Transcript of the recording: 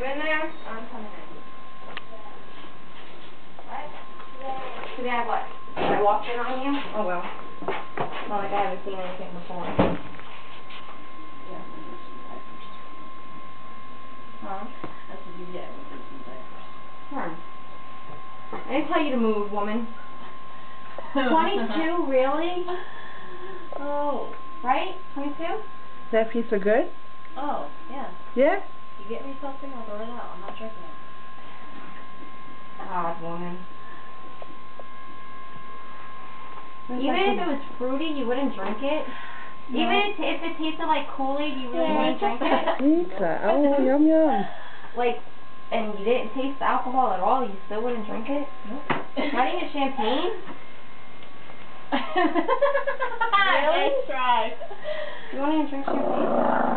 You in there? I'm coming in. What? Today I what? Did I walk in on you? Oh well. Not like I haven't seen anything before. Yeah, we'll do some diapers. Huh? I said, yeah, we'll do some diapers. Huh. I didn't tell you to move, woman. Twenty-two, really? Oh, Right? Twenty-two? That pizza good? oh, yeah. Yeah? You get me something, I'll throw it out. I'm not drinking it. Odd woman. Where's Even that if it was fruity, you wouldn't drink it. No. Even if, if it tasted like Kool-Aid, you really wouldn't drink it. Pizza. Oh, yum yum. Like, and you didn't taste the alcohol at all, you still wouldn't drink it? Nope. Not even champagne? Really? Nice try. You won't even drink champagne?